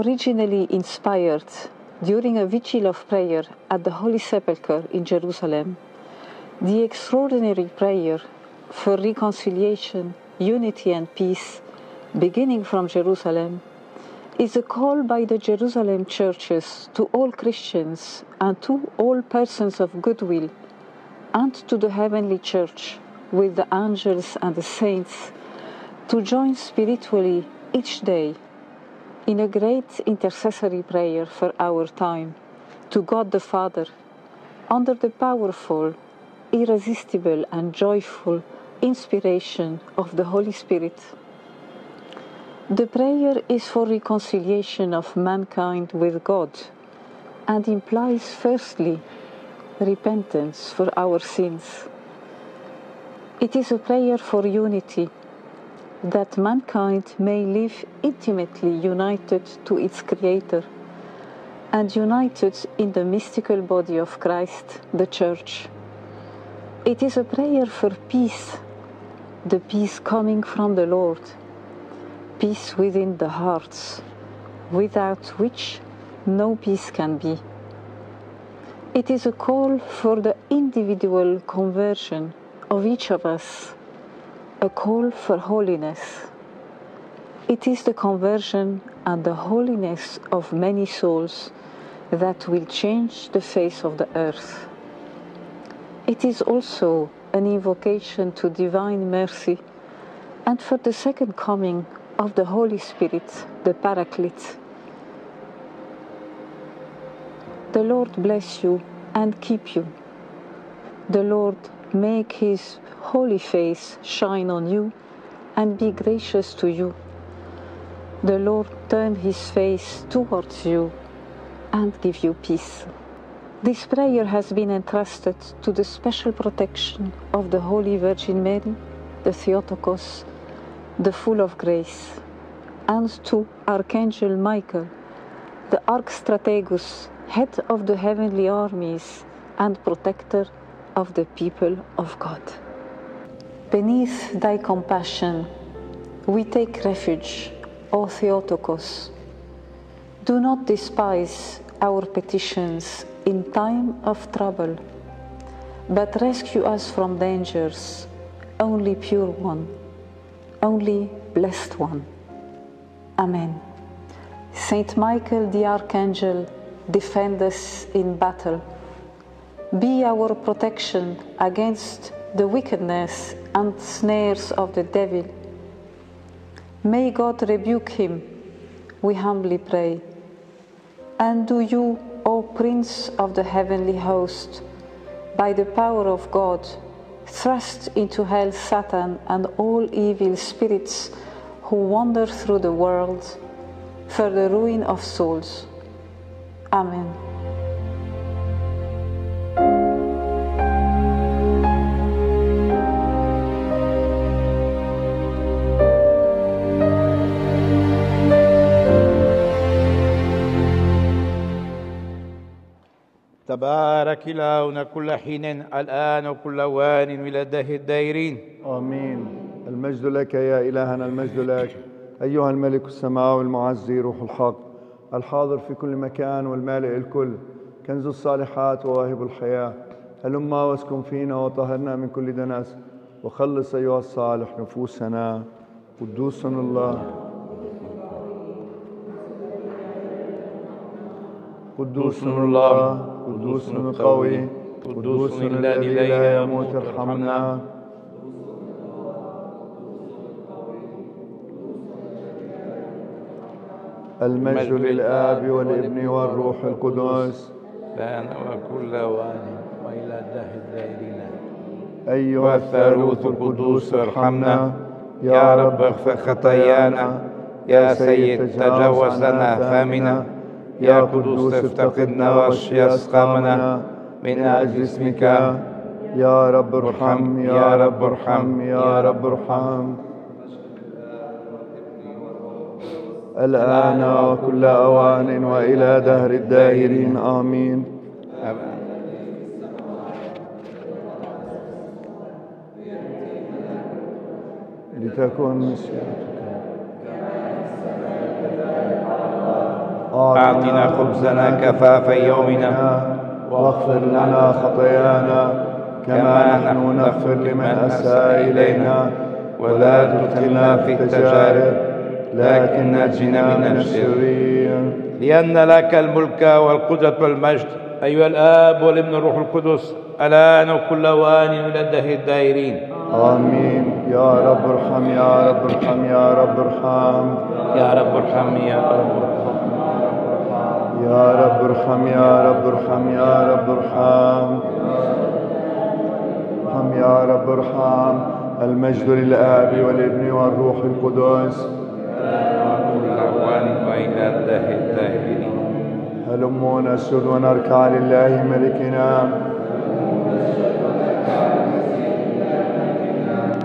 originally inspired during a vigil of prayer at the Holy Sepulchre in Jerusalem, the extraordinary prayer for reconciliation, unity, and peace, beginning from Jerusalem, is a call by the Jerusalem churches to all Christians and to all persons of goodwill, and to the heavenly church with the angels and the saints to join spiritually each day in a great intercessory prayer for our time to God the Father under the powerful, irresistible, and joyful inspiration of the Holy Spirit. The prayer is for reconciliation of mankind with God and implies, firstly, repentance for our sins. It is a prayer for unity, that mankind may live intimately united to its Creator and united in the mystical body of Christ, the Church. It is a prayer for peace, the peace coming from the Lord peace within the hearts, without which no peace can be. It is a call for the individual conversion of each of us, a call for holiness. It is the conversion and the holiness of many souls that will change the face of the earth. It is also an invocation to divine mercy and for the second coming of the Holy Spirit, the Paraclete. The Lord bless you and keep you. The Lord make his holy face shine on you and be gracious to you. The Lord turn his face towards you and give you peace. This prayer has been entrusted to the special protection of the Holy Virgin Mary, the Theotokos, the full of grace, and to Archangel Michael, the Archstrategus, head of the heavenly armies and protector of the people of God. Beneath thy compassion, we take refuge, O Theotokos. Do not despise our petitions in time of trouble, but rescue us from dangers, only pure one only blessed one. Amen. Saint Michael the Archangel, defend us in battle. Be our protection against the wickedness and snares of the devil. May God rebuke him, we humbly pray. And do you, O Prince of the heavenly host, by the power of God, thrust into hell Satan and all evil spirits who wander through the world for the ruin of souls. Amen. تبارك إلهنا كل حين الآن وكل وان إلى الدهر الدائرين آمين. المجد لك يا إلهنا المجد لك. أيها الملك السماوي المعزي روح الحق الحاضر في كل مكان والمالئ الكل. كنز الصالحات وواهب الحياة. هلما واسكن فينا وطهرنا من كل دنس وخلص أيها الصالح نفوسنا. قدوس الله. قدوس الله. قدوس قوي. قدوس الذي لا يموت ارحمنا. المجد للآب والابن والروح القدس الآن وكل وان وإلى الدهر الدائرين. أيها والثالوث القدوس ارحمنا. يا رب اغفر خطايانا. يا سيد تجاوز لنا آثامنا. يا قدوس افتقدنا واشفي أسقامنا من أجل اسمك. يا رب ارحم يا رب ارحم يا رب ارحم. الآن وكل أوان وإلى دهر الدائرين آمين. لتكن مشيئتك أعطنا خبزنا كفاف يومنا. واغفر لنا خطايانا كما نحن نغفر لمن أساء إلينا. ولا تدخلنا في التجارب لكن نجنا من الشرير. لأن لك الملك والقدرة والمجد. أيها الآب والابن والروح القدس الآن وكل أوان إلى الدائرين. آمين. يا رب ارحم يا رب ارحم يا رب ارحم. يا رب ارحم يا رب ارحم يا رب ارحم يا رب ارحم يا رب ارحم. ارحم يا رب ارحم. المجد للآب والابن والروح القدس. هلموا نسجد ونركع لله ملكنا.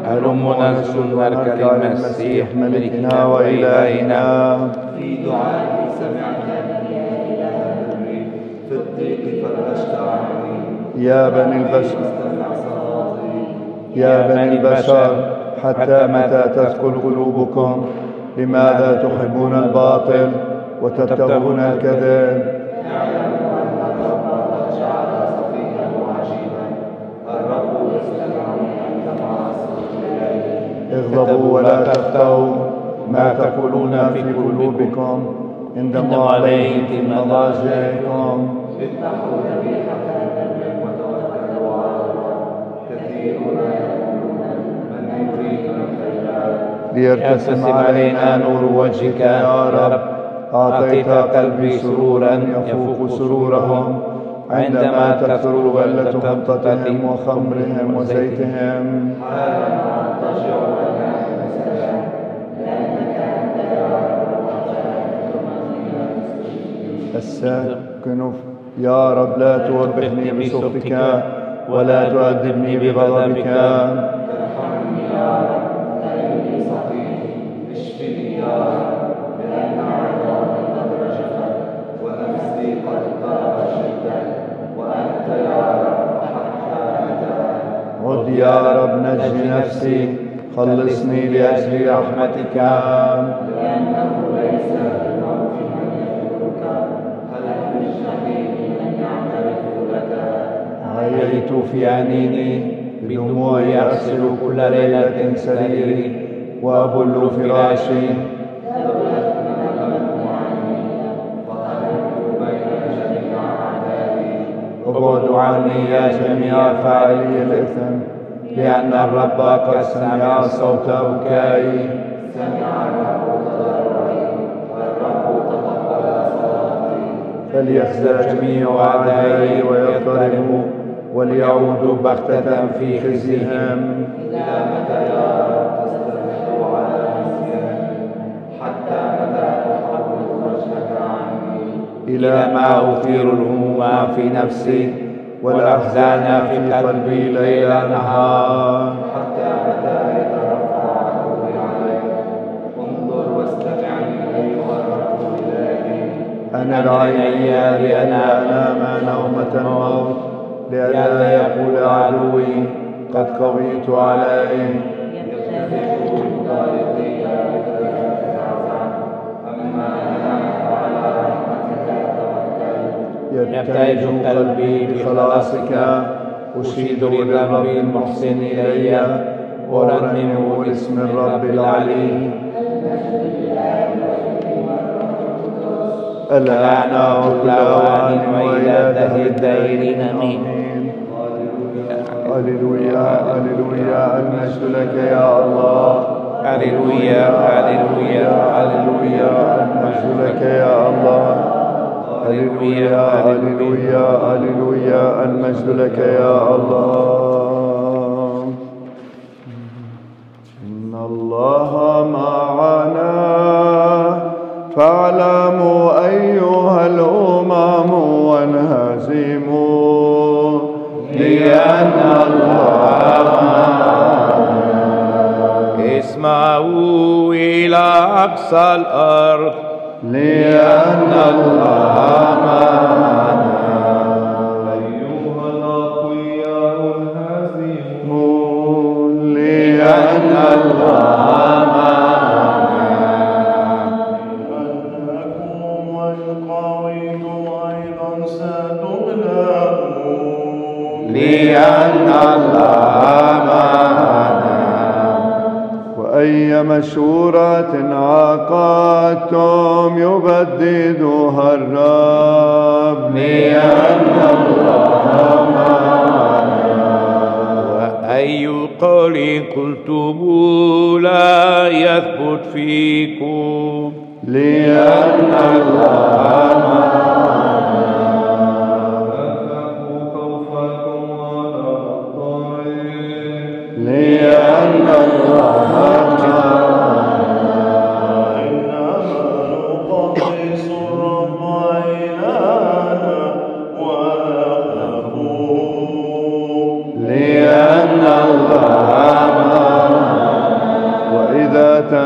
هلمنا نسجد ونركع للمسيح ملكنا وإلهنا. في دعائي يا بني البشر. يا بني البشر حتى متى تثقل قلوبكم؟ لماذا تحبون الباطل وتبتغون الكذب؟ اغضبوا ولا تخطئوا ما تقولون في قلوبكم. اندموا عليه في مضاجعكم. افتحوا ذبيحة ليرتسم علينا نور وجهك يا رب. أعطيت قلبي سرورا يفوق سرورهم. عندما تكثر غلة خبطتهم وخمرهم وزيتهم. الساكن يا رب لا توبخني بسخطك ولا تؤدبني بغضبك. اشفني يا رب نجي نفسي خلصني لأجل رحمتك. لأنه ليس الموت من من يعترف لك. عييت في أنيني بدموعي أغسل كل ليلة سريري وأبل فراشي ابعد عني يا جميع فاعلي الإثم. لأن الرب قد سمع صوت بكائي فليخزى جميع أعدائي ويضطربوا وليعودوا بغتة في خزيهم. إلى متى يا رب تستمر على نسياني حتى متى تحول وجهك عني إلى ما أثير الهموم في نفسي. والأحزان في قلبي ليل نهار. حتى متى يترفع عدوي علي انظر واستمعني أيها الرب إلهي أنا عيني لأنا أنام نومة الموت لئلا يقول عدوي قد قويت عليه يبتهج قلبي بخلاصك. أشيد للرب المحسن إلي. أرنم اسم الرب العلي. الآن وكل أوان وإلى دهر الدائرين آمين. هللويا هللويا المجد لك يا الله؟ هللويا هللويا هللويا المجد لك يا الله؟ هللويا هللويا هللويا المجد لك يا الله إن الله معنا فاعلموا أيها الأمم وانهزموا لأن الله اسمعوا إلى أقصى الأرض لأن الله معنا. لأن الله مشورة عقدتم يبددها الرب لأن الله وأي قول قلتم لا يثبت فيكم لأن الله لأن الله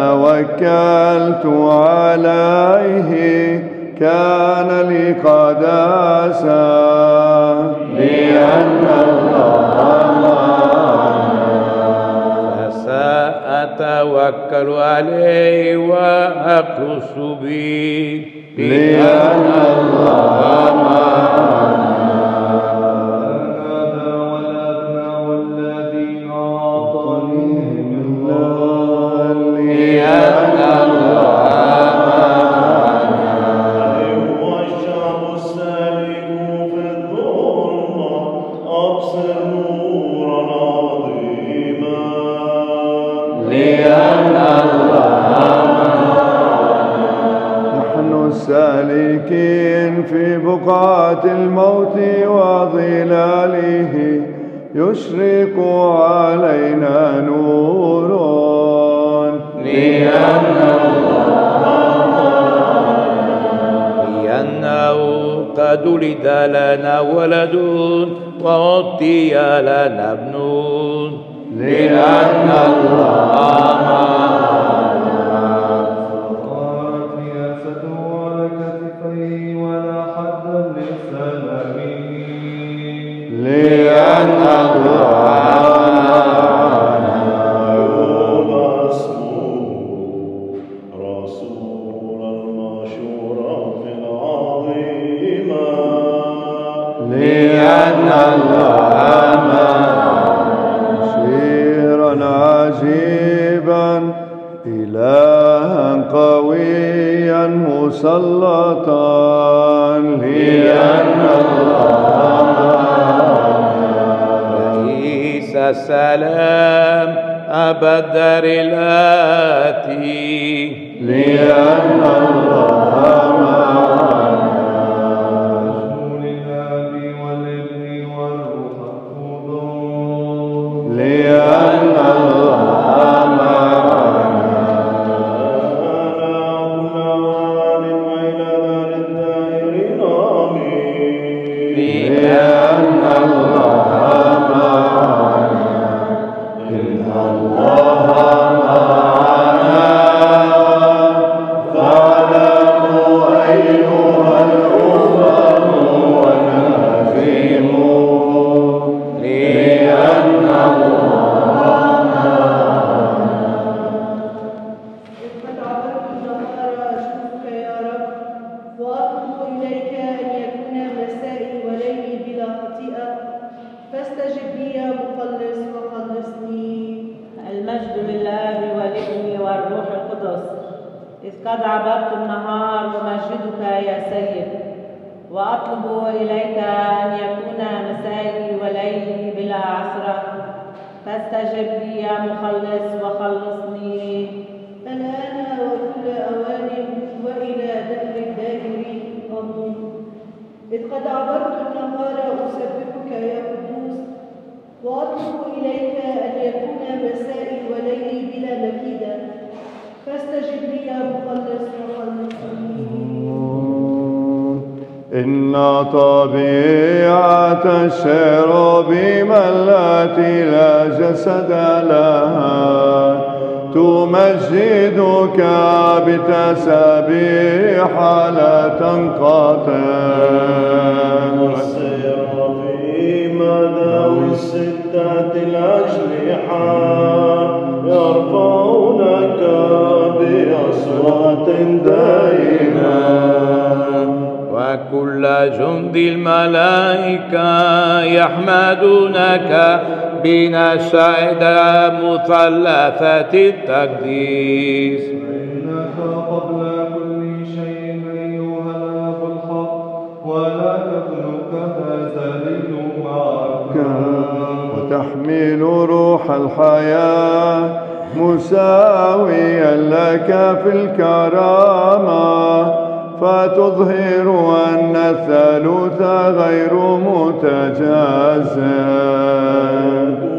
توكلت عليه كان لي قداسا لأن فسأتوكل عليه وأخلص به. لأن الله هذا فاستجب لي يا مخلص وخلصني. الآن وكل أوان وإلى دهر الداهرين آمين إذ قد عبرت النهار أسبحك يا قدوس. وأطلب إليك أن يكون مسائي وليلي بلا مكيدة. فاستجب لي يا مخلص وخلصني. إن طبيعة الشرب التي لا جسد لها. تمجدك بتسابيح لا تنقطع. ذوي الستة الأجنحة يرفعونك بأصوات دائمة. وكل جند الملائكة يحمدونك بنا شاهد مثلثة التقديس. إنك قبل كل شيء أيها الأب الحق ولا تترك تزال معك وتحمل روح الحياة مساويا لك في الكرامة. فتظهر أن الثالوث غير متجازى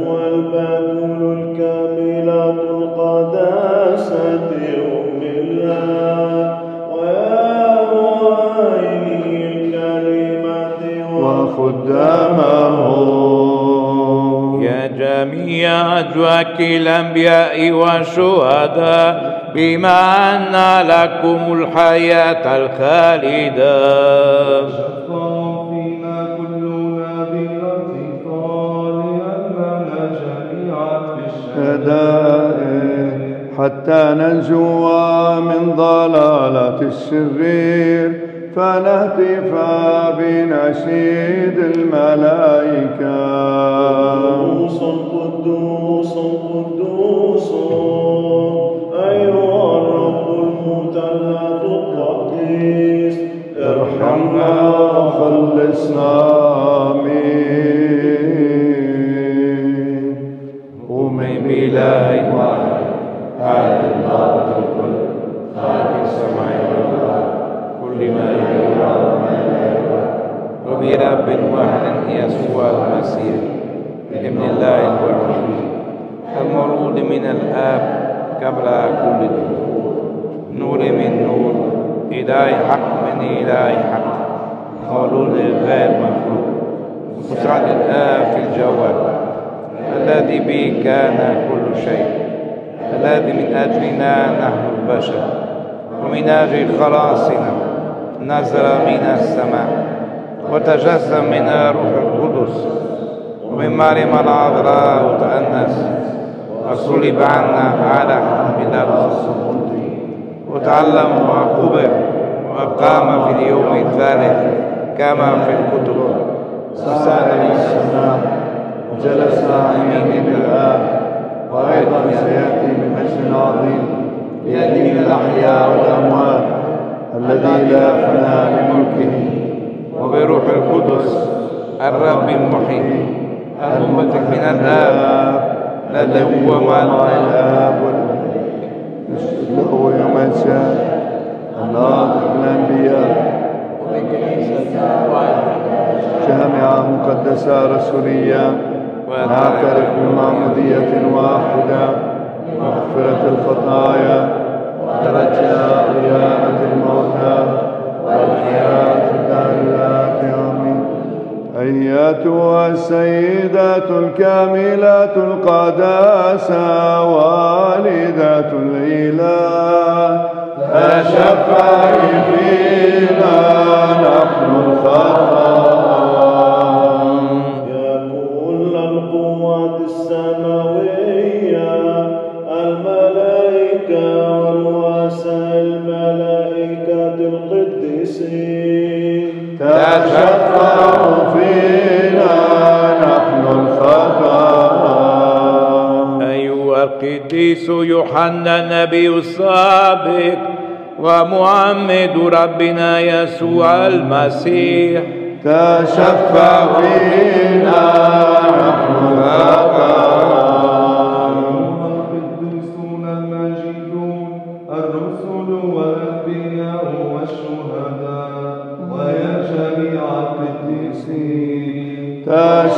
والبدول الكاملة القداسة أم الله ويا معيني الكلمة وخدامه جميع أجواك الأنبياء والشهداء بما أن لكم الحياة الخالدة حتى ننجو من ضلالة الشرير فنهتف بنشيد الملائكة. قدوس قدوس قدوس. أيها الرب المتلى القديس. ارحمنا وخلصنا آمين أؤمن بإله واحد أحد الله الكل خالق السماء والأرض كل ما يرى وما لا يرى وبرب واحد يسوع المسيح ابن الله الوحيد. المولود من الآب قبل كل دور نور من نور إله حق من إله حق. مولود غير مخلوق. مساعد الآب في الجواب. الذي به كان كل شيء. الذي من أجلنا نحن البشر. ومن أجل خلاصنا نزل من السماء. وتجسم من روح القدس. ومن مريم العذراء وتأنس. وصلب عنا على حمل الخصوم وتعلم وقبر وقام في اليوم الثالث كما في الكتب. إلى السماء وجلس عن يمين الآب وأيضا سيأتي بمجد عظيم. ليدين الأحياء والأموات. الذي لا فناء لملكه المحيي المنبثق من الآب. الذي هو مع الآب. له يوم الشهر الناطق الأنبياء. جامعة مقدسة رسولية. نعترف بمعمودية واحدة. مغفرة الخطايا. ورجاء قيامة الموتى. والحياة آمين أيتها السيدات الكاملات القداسة والدة الإله تشفعي فينا نحن الخطايا. يا كل القوات السماوية الملائكة ورؤساء الملائكة القديسين تشفع فينا نحن الخطايا أيها القديس يوحنا النبي السابق ومعمد ربنا يسوع المسيح. تشفع فينا نحن الخطايا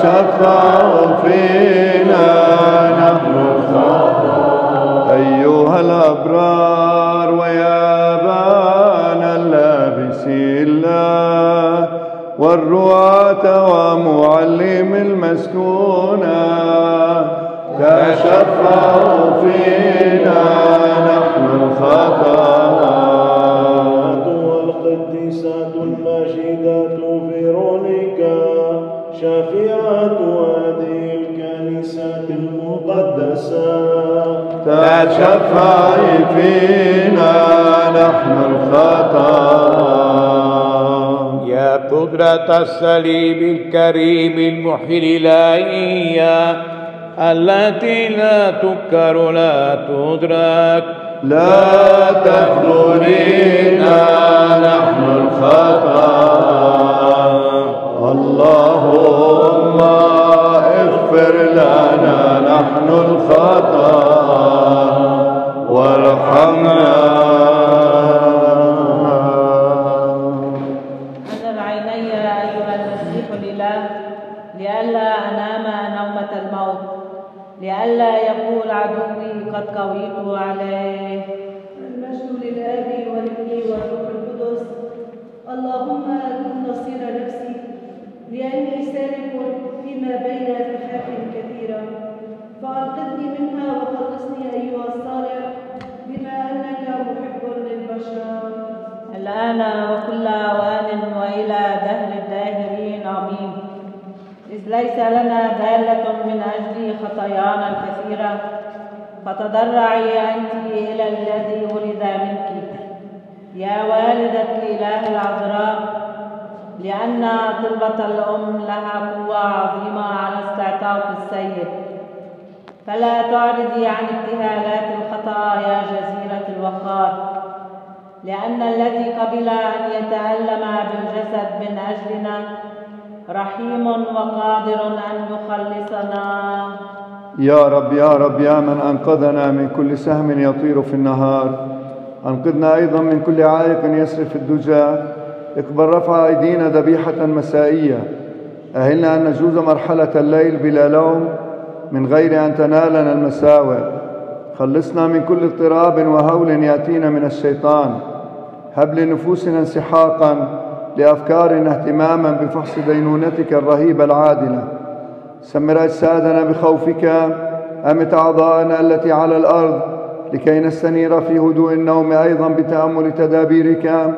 تشفع فينا نحن الخطايا أيها الأبرار ويا بان اللابسي الله والرواة ومعلم المسكونة تشفع فينا نحن الخطايا تشفع فينا نحن الخطايا. يا قدرة الصليب الكريم المحيي الإلهية التي لا تكر لا تدرك. لا تخذلنا نحن الخطا اللهم اغفر لنا نحن الخطا الوقار لأن الذي قبل أن يتألم بالجسد من أجلنا رحيم وقادر أن يخلصنا. يا رب يا رب يا من أنقذنا من كل سهم يطير في النهار. أنقذنا أيضا من كل عائق يسري في الدجى. اقبل رفع أيدينا ذبيحة مسائية. أهلنا أن نجوز مرحلة الليل بلا لوم من غير أن تنالنا المساوئ. خلصنا من كل اضطراب وهول يأتينا من الشيطان. هب لنفوسنا انسحاقا لأفكارنا اهتماما بفحص دينونتك الرهيبة العادلة. سمر أجسادنا بخوفك أمت أعضاءنا التي على الأرض لكي نستنير في هدوء النوم أيضا بتأمل تدابيرك.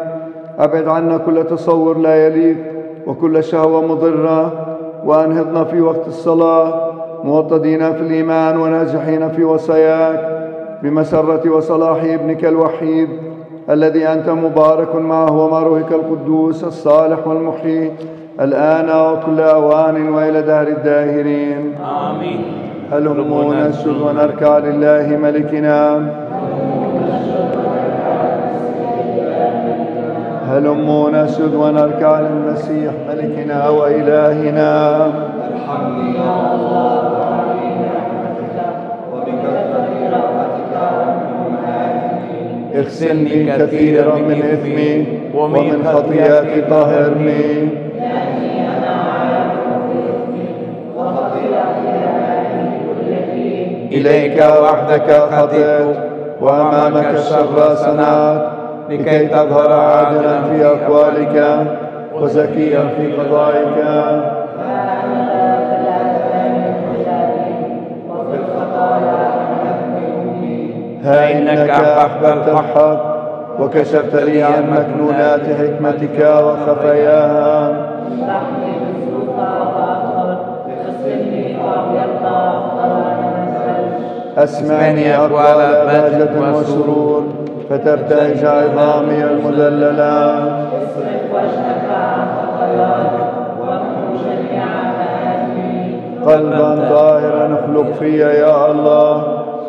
أبعد عنا كل تصور لا يليق وكل شهوة مضرة. وأنهضنا في وقت الصلاة موطدين في الإيمان وناجحين في وصاياك بمسرة وصلاح ابنك الوحيد الذي أنت مبارك معه ومع روحك القدوس الصالح والمحيي الآن وكل أوان وإلى دهر الداهرين. آمين. هلموا نسجد ونركع لله ملكنا. هلموا نسجد ونركع للمسيح ملكنا وإلهنا. رحمتك وبكثرة رحمتك اغسلني كثيرا من إثمي ومن خطيئتي طهرني إليك وحدك خطئت وأمامك الشر صنعت لكي تظهر عادلا في أقوالك وزكيا في قضائك. ها إنك أحببت الحق. وكشفت لي عن مكنونات حكمتك وخفاياها أسمعني أقوال بهجة وسرور فترتعش عظامي المذللة. قلبا طاهرا اخلق في يا الله.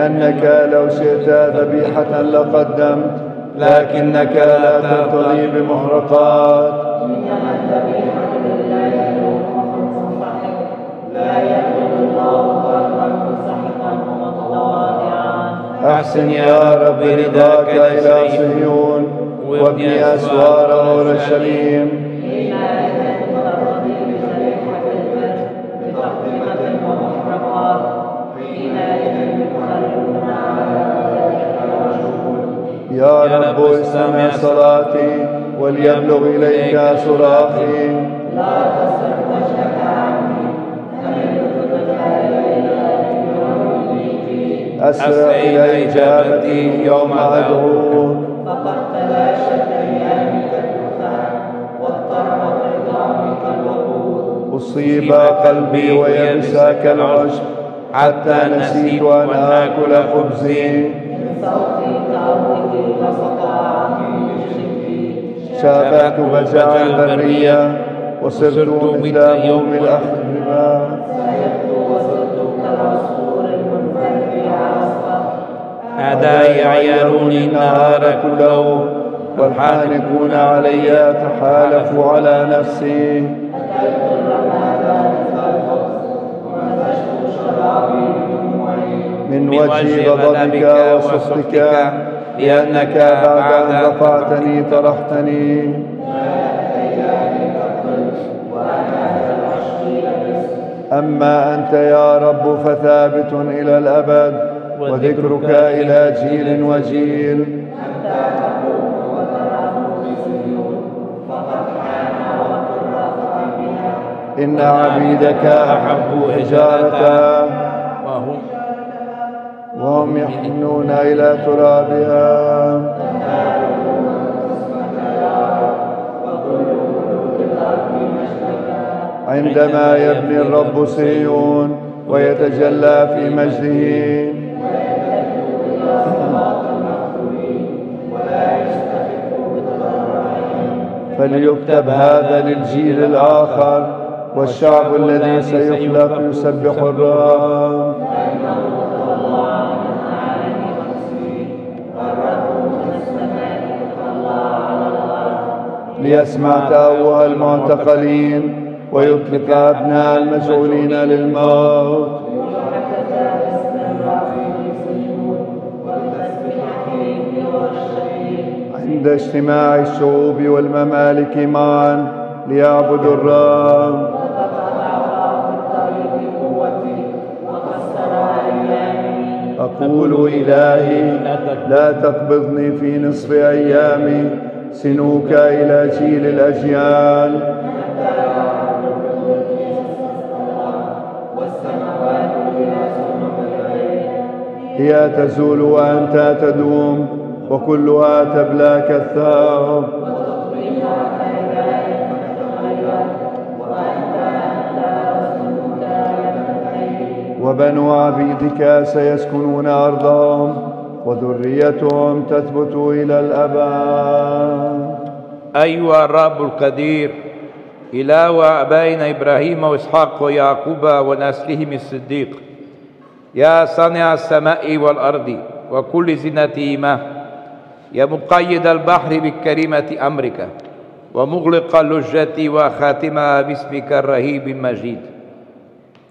لأنك لو شئت ذبيحة لقدمت لكنك لا ترتضي بمحرقات. أحسن يا رب رضاك إلى صهيون وابني أسوار أورشليم يا رب استمع صلاتي وليبلغ إليك صراخي. أسرع إلى إجابتي يوم أدعوك فقد تلاشت أيامي كالدخان واضطربت عظامي كالوقود أصيب قلبي ويبس كالعشب حتى نسيت أن آكل خبزي. شابت بجع البرية وصرت مثل يوم الأخرباء أعدائي يعيروني النهار كله. والحانقون علي تحالفوا على نفسي. من وجه غضبك وسخطك. لأنك بعد أن رفعتني طرحتني. أما أنت يا رب فثابت إلى الأبد وذكرك إلى جيل وجيل. إن عبيدك أحبوا حجارة وهم وهم يحنون إلى ترابها. عندما يبني الرب صهيون ويتجلى في مجده. فليكتب هذا للجيل الآخر والشعب الذي سيخلق يسبح الرب. ليسمع تأوه المعتقلين ويطلق أبناء المجعولين للموت. عند اجتماع الشعوب والممالك معا ليعبدوا الرب أقول إلهي لا تقبضني في نصف أيامي. سنوك إلى جيل الأجيال. هي تزول وأنت تدوم وكلها تبلى كالثوب وبنو عبيدك سيسكنون أرضهم. وذريتهم تثبت إلى الأبد أيها الرب القدير إله أبائنا إبراهيم وإسحاق ويعقوب ونسلهم الصديق. يا صانع السماء والأرض وكل زينتهما يا مقيد البحر بكريمة أمرك. ومغلق اللجة وخاتمها باسمك الرهيب المجيد.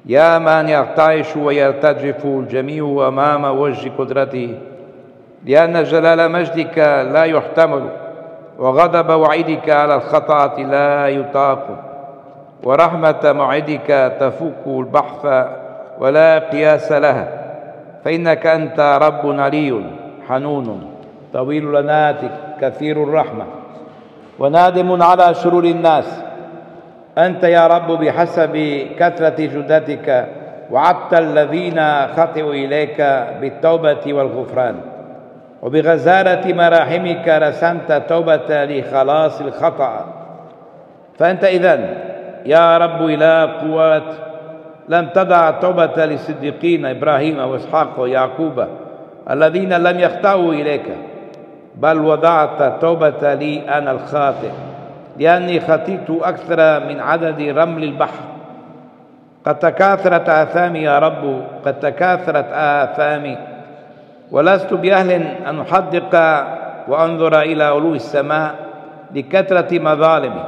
يا من يرتعش ويرتجف الجميع أمام وجه قدرته. لأن جلال مجدك لا يحتمل وغضب وعيدك على الخطأة لا يطاق ورحمة موعدك تفوق البحث ولا قياس لها. فإنك أنت رب علي حنون طويل الأنات كثير الرحمة ونادم على شرور الناس. أنت يا رب بحسب كثرة جدتك وعدت الذين خطئوا إليك بالتوبة والغفران. وبغزارة مراحمك رسمت توبة لخلاص الخطأ. فأنت إذن يا رب إله قوات لم تدع توبة للصديقين إبراهيم وإسحاق ويعقوب الذين لم يخطئوا إليك بل وضعت توبة لي أنا الخاطئ لأني خطيت أكثر من عدد رمل البحر. قد تكاثرت آثامي يا رب قد تكاثرت آثامي ولست بأهل أن أحدق وأنظر إلى علو السماء لكثرة مظالمي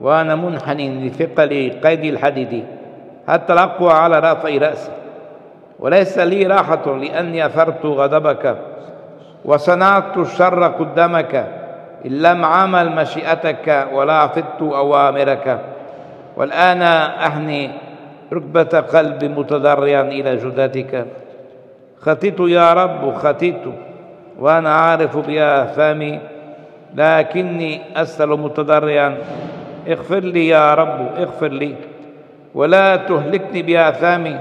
وأنا منحن لثقل قيد الحديد حتى الأقوى على رافع رأسي. وليس لي راحة لأني أثرت غضبك وصنعت الشر قدامك إن لم عمل مشيئتك ولا عفدت أوامرك. والآن أحني ركبة قلب متضرعا إلى جدتك خطيت يا رب خطيت وأنا عارف بآثامي لكني أسأل متضرعا اغفر لي يا رب اغفر لي ولا تهلكني بآثامي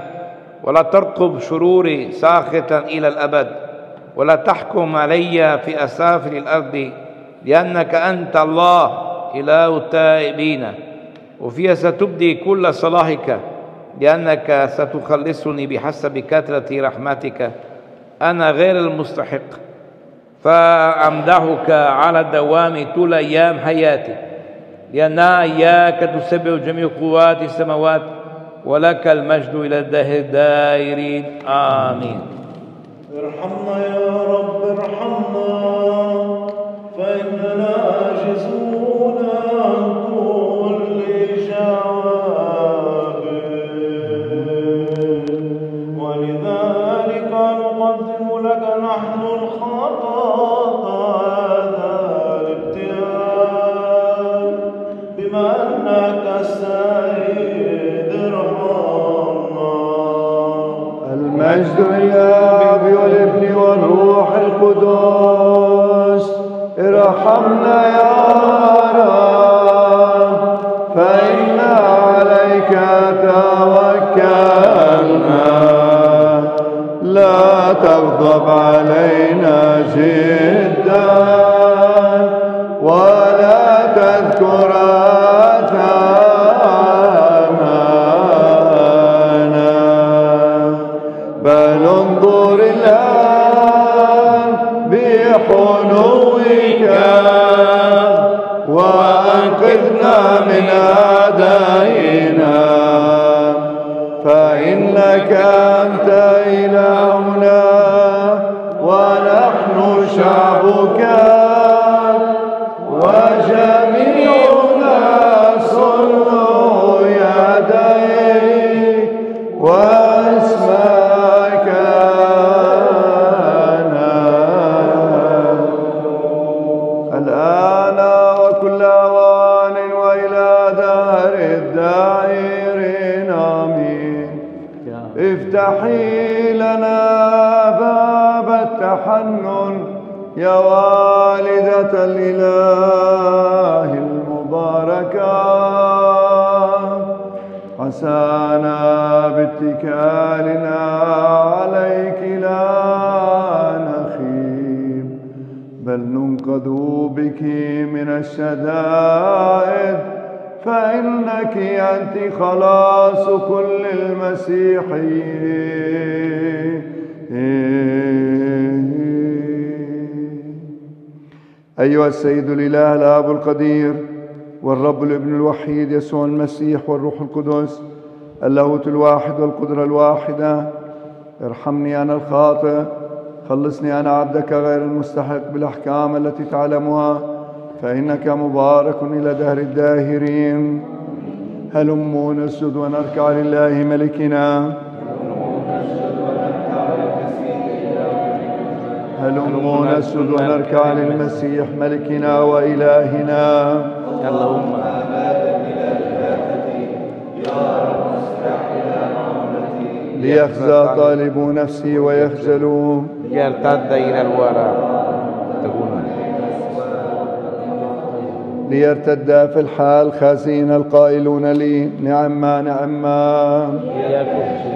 ولا ترقب شروري ساخطا إلى الأبد ولا تحكم علي في أسافل الأرض لأنك أنت الله إله التائبين. وفيها ستبدي كل صلاحك. لأنك ستخلصني بحسب كثرة رحمتك. أنا غير المستحق. فأمدحك على الدوام طول أيام حياتي. لأنها إياك تسبح جميع قوات السماوات ولك المجد إلى الدهر الدائرين آمين. ارحمنا يا رب ارحمنا. فإننا عاجزون. للاب والابن والروح القدس ارحمنا يا رب فإنا عليك توكلنا. لا تغضب علينا جدا يا والدة الإله المباركة عسانا باتكالنا عليك لا نخيب بل ننقذ بك من الشدائد فإنك أنت خلاص كل المسيحيين. أيها السيد الإله الآب القدير والرب الابن الوحيد يسوع المسيح والروح القدس اللاهوت الواحد والقدرة الواحدة ارحمني أنا الخاطئ خلصني أنا عبدك غير المستحق بالأحكام التي تعلمها فإنك مبارك إلى دهر الداهرين. هلموا نسجد ونركع لله ملكنا. هلموا نسجد ونركع للمسيح ملكنا وإلهنا. اللهم ليخزى طالب نفسي ويخجلوا يرتد إلى الوراء تكون ليرتد في الحال خازين القائلون لي. نعما نعما ويفرحوا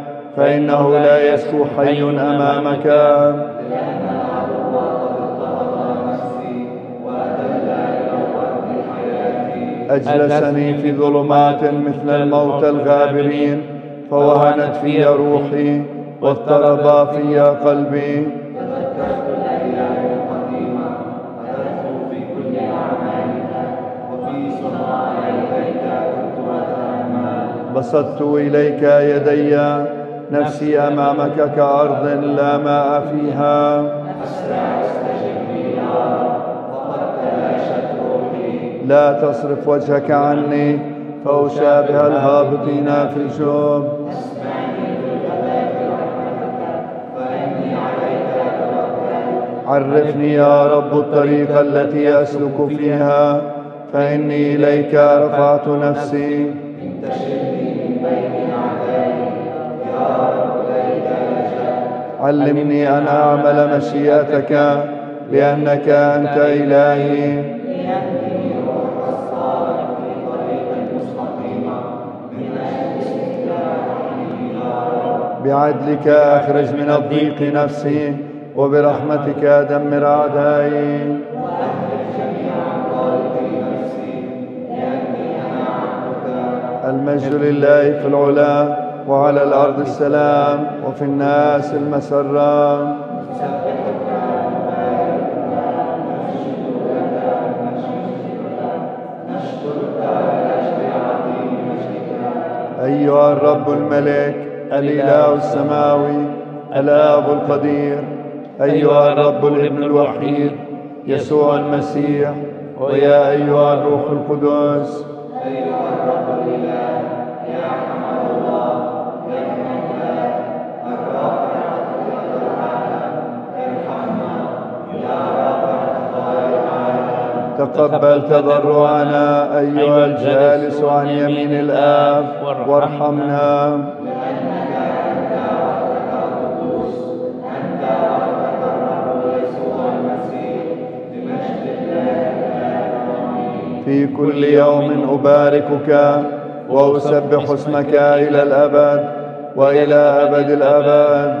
فإنه لا يسكو حي أمامك. أجلسني في ظلمات مثل الموت الغابرين فوهنت في روحي واضطرب في قلبي. بسطت إليك يدي نفسي أمامك كأرض لا ماء فيها. لا تصرف وجهك عني فأشابه الهابطين في الجوب عرفني يا رب الطريق التي أسلك فيها فإني إليك رفعت نفسي. علمني أن أعمل مشيئتك لأنك أنت إلهي. بعدلك أخرج من الضيق نفسي وبرحمتك دمر أعدائي. المجد لله في العلا. وعلى الأرض السلام وفي الناس المسرة أيها الرب الملك الإله السماوي الآب القدير. أيها الرب الابن الوحيد يسوع المسيح. ويا أيها الروح القدس. تقبل تضرعنا أيها الجالس عن يمين الآب وارحمنا. في كل يوم أباركك وأسبح اسمك إلى الأبد وإلى أبد الأبد.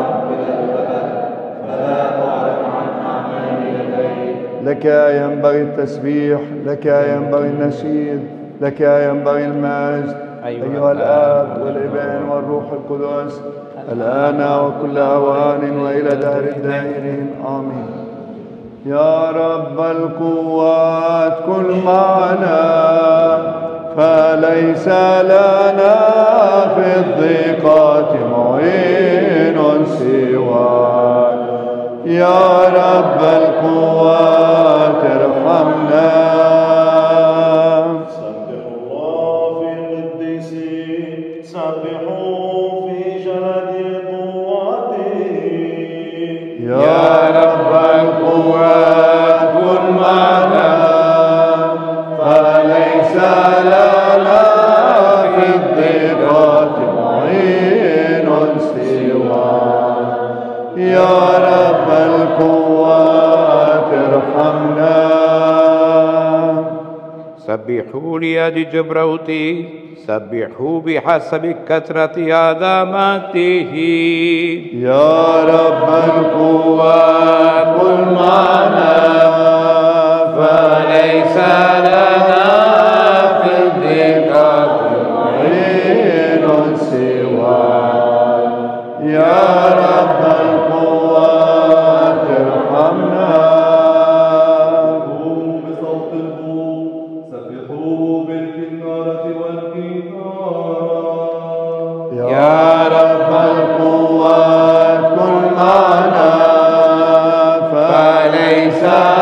لك ينبغي التسبيح لك ينبغي النشيد لك ينبغي المجد. أيها الآب والابن والروح القدس الآن وكل أوان وإلى دهر الدائرين. آمين. يا رب القوات كن معنا فليس لنا في الضيقات معين. يا رب القوات سبحوا ليد جبروتي سبحوا بحسب كثرة عظمته. يا رب القوات كن معنا فليس لنا فليس لنا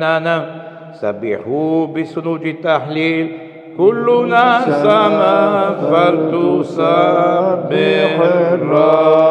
رنانا سبحوا بسنوج التحليل. كلنا سما فلتسبح الرب.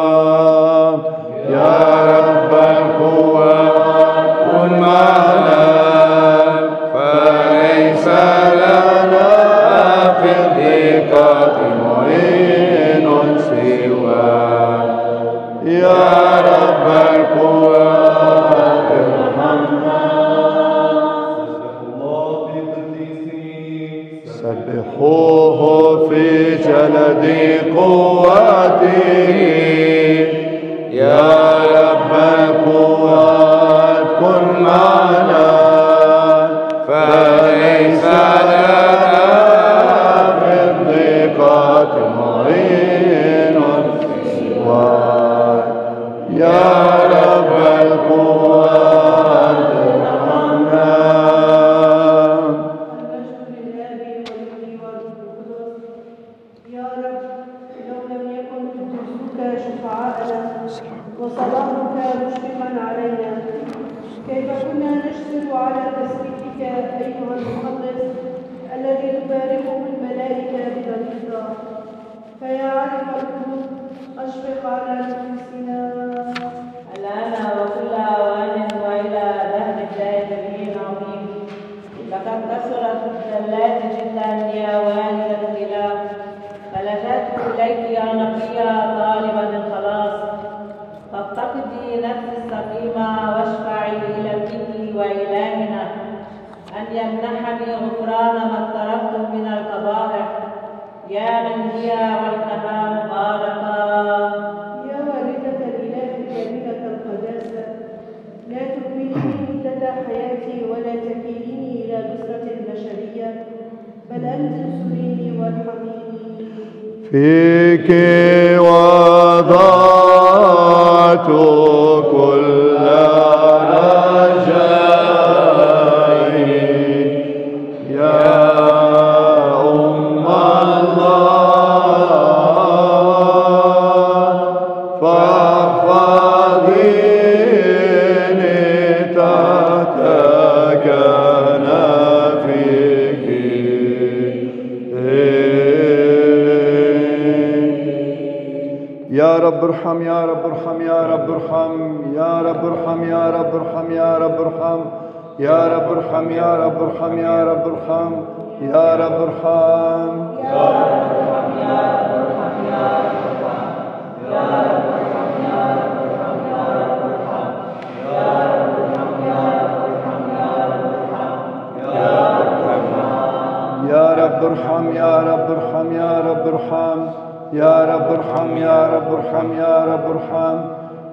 يا رب ارحم يا رب ارحم.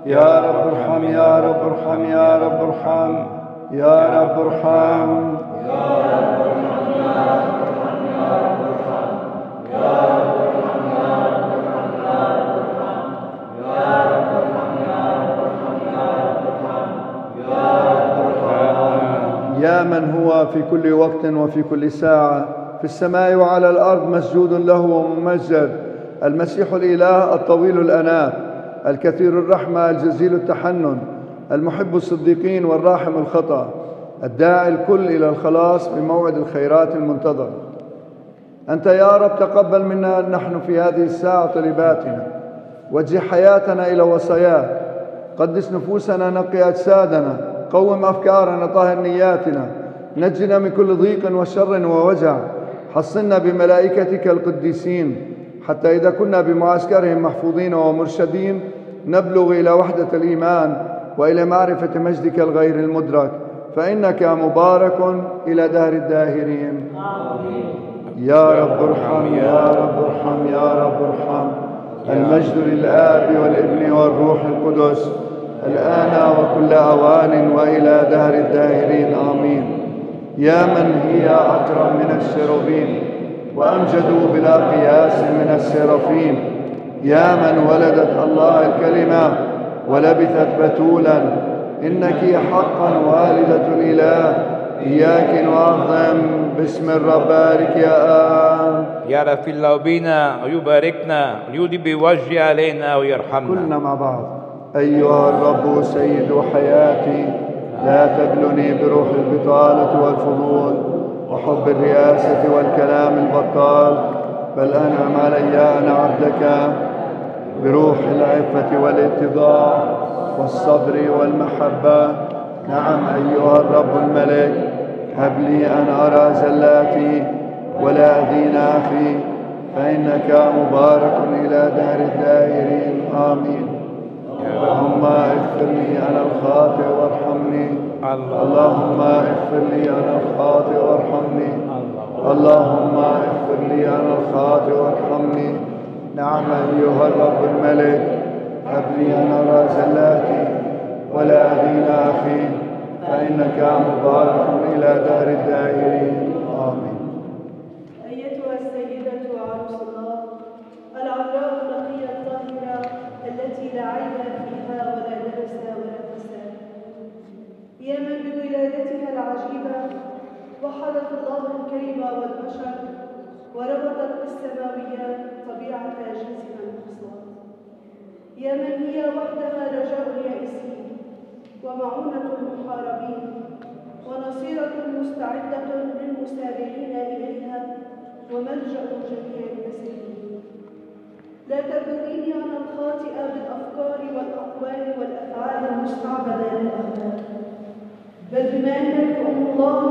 يا رب ارحم يا رب ارحم يا رب ارحم. يا رب ارحم. يا من هو في كل وقت وفي كل ساعة. في السماء وعلى الأرض مسجود له وممجد المسيح الإله الطويل الأناة الكثير الرحمة الجزيل التحنن المحب الصديقين والراحم الخطأ الداعي الكل إلى الخلاص بموعد الخيرات المنتظر. أنت يا رب تقبل منا نحن في هذه الساعة طلباتنا. وجه حياتنا إلى وصاياك قدس نفوسنا نقي أجسادنا قوم أفكارنا طهر نياتنا. نجنا من كل ضيق وشر ووجع. حصنا بملائكتك القديسين. حتى إذا كنا بمعسكرهم محفوظين ومرشدين نبلغ إلى وحدة الإيمان وإلى معرفة مجدك الغير المدرك. فإنك مبارك إلى دهر الداهرين. يا رب ارحم يا رب ارحم يا رب ارحم. المجد للآب والابن والروح القدس الآن وكل أوان وإلى دهر الداهرين. آمين. يا من هي أكرم من الشروبين. وأمجد بلا قياس من السرافين. يا من ولدت الله الكلمة ولبثت بتولا. إنك حقا والدة الإله إياك نعظم باسم الرب بارك يا آب يعرف الله بينا ويباركنا ويودي بوجه علينا ويرحمنا. كلنا مع بعض. أيها الرب سيد حياتي لا تبلني بروح البطالة والفضول. وحب الرياسة والكلام البطال بل أنعم علي أنا عبدك بروح العفة والاتضاع والصبر والمحبة. نعم أيها الرب الملك هب لي أن أرى زلاتي ولا أدين أخي فإنك مبارك إلى دهر الدائرين. آمين. اللهم اغفر لي أنا الخاطئ وارحمني. اللهم اغفر لي أنا الخاطئ وارحمني. اللهم اغفر لي أنا الخاطئ وارحمني. نعم أيها الرب الملك هب لي أن أرى زلاتي ولا أدين أخي فإنك مبارك إلى دار الدائرين آمين أيتها السيدة عروس الله العذراء النقية الطاهرة التي لا عيب فيها ولا دنس ولا فساد يا من بولادتها العجيبة وحدت الله الكريم والبشر وربطت بالسماويات طبيعة جنسها المخصوص يا من هي وحدها رجاء اليائسين ومعونة المحاربين ونصيرة مستعدة للمسارعين إليها وملجأ جميع المساكين. لا تبلغيني أنا الخاطئة بالأفكار والأقوال والأفعال المستعبدة للأخلاق بل بما أنك أم الله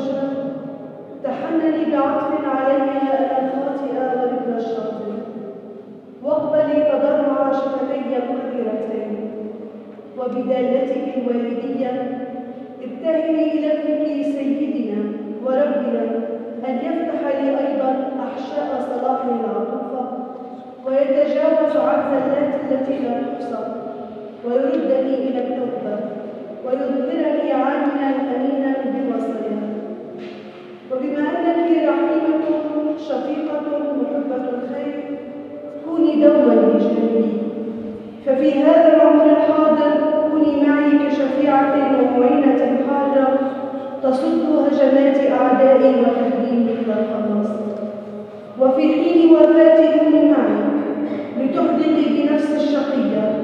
البشر تحنني بعطف علي أنا الخاطئة والابن الشاطر واقبلي تضرع شفتي مخبرتين وبدالتك الوالدية ابتهلي إلى ابنك سيدنا وربنا أن يفتح لي أيضا أحشاء صلاحه العاطفة ويتجاوز عن زلات التي لا تحصى. ويردني إلى التوبة ويظهرني عاملا أمينا بوصلها. وبما أنك رحيمة شفيقة محبة الخير كوني دوما بجانبي ففي هذا العمر الحاضر كوني معي كشفيعة ومعينة حارة تصد هجمات أعدائي وتهديني إلى الخلاص وفي حين وفاتي كوني معي لتحدثي بنفس الشقية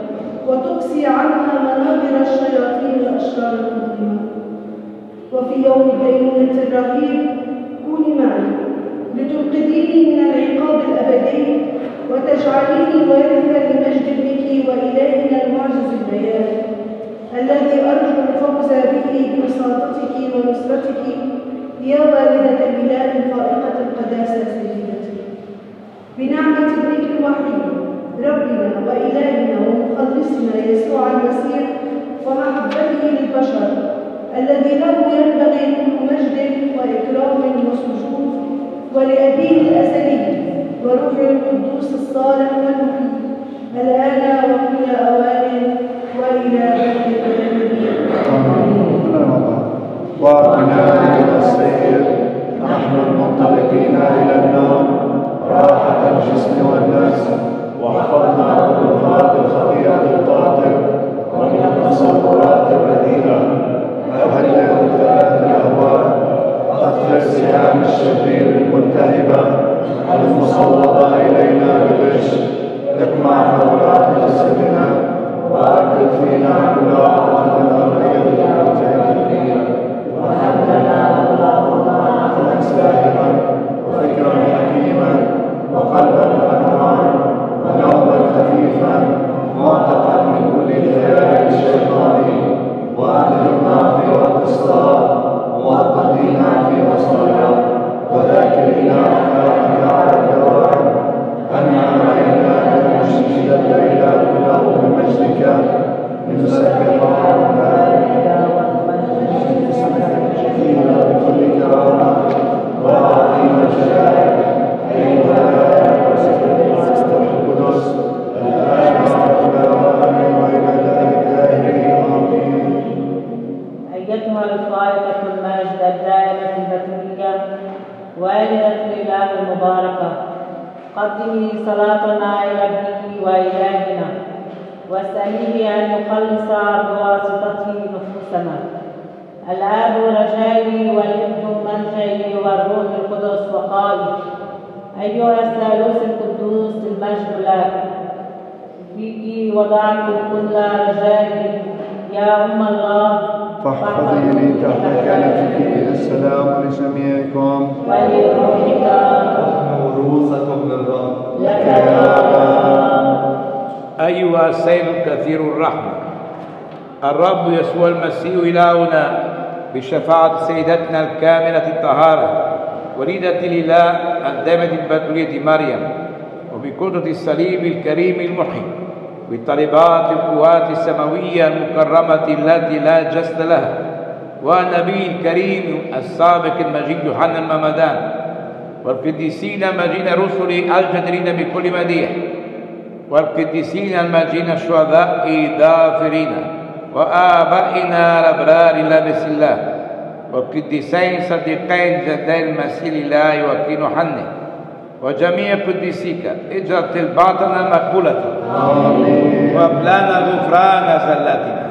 وتقسي عنها منابر الشياطين الأشرار المظلمة وفي يوم الدينونة الرهيب كوني معي لتنقذيني من العقاب الأبدي وتجعليني وارثا لمجد ابنك وإلهنا المعجز البيان الذي أرجو الفوز به بوساطتك ونصرتك يا والدة الإله الفائقة القداسة سيدتي بنعمة ابنك الوحيد ربنا وإلهنا ومخلصنا يسوع المسيح ومحبته للبشر الذي له ينبغي كل مجد وإكرام وسجود ولأبيه الأزلي وروح القدوس الصالح والمحيي الآن وكل أوان وإلى واعطنا إلى السير نحن المنطلقين إلى النوم راحة الجسم والنفس. الرب يسوع المسيح إلهنا بشفاعة سيدتنا الكاملة الطهارة وليدة الإله الدامة البتولية مريم وبقدرة الصليب الكريم المحيي بطلبات القوات السماوية المكرمة التي لا جسد لها والنبي الكريم السابق المجيد يوحنا الممدان والقديسين المجيد رسل الجدرين بكل مديح والقديسين الماجين الشهداء دافرين وآبائنا الأبرار لابس الله. والقديسين صديقين جدي المسيح الله وكين حنه وجميع قديسيك اجرت الباطن مقبولة. وابلانا غفران زلاتنا.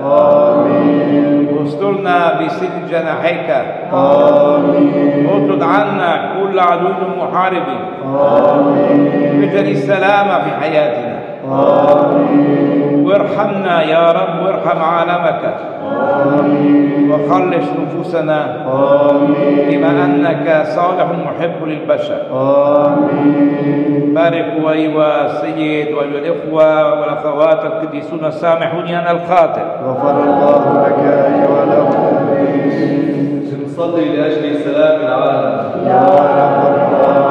واسترنا بسر جناحيك. اطرد عنا كل عدو محارب. اجعل السلام في حياتنا. وارحمنا يا رب وارحم عالمك. وخلص نفوسنا بما أنك صالح محب للبشر. بارك أيها السيد وايها الإخوة والأخوات القديسون السامحون أنا الخاطئ غفر الله لك أيها الأخ. نصلي لأجل سلام العالم. يا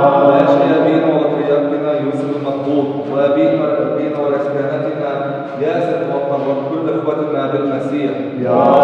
رب لأجل ابينا وطريقنا يوسف المطلوب. وابينا Al-Masih. Ja.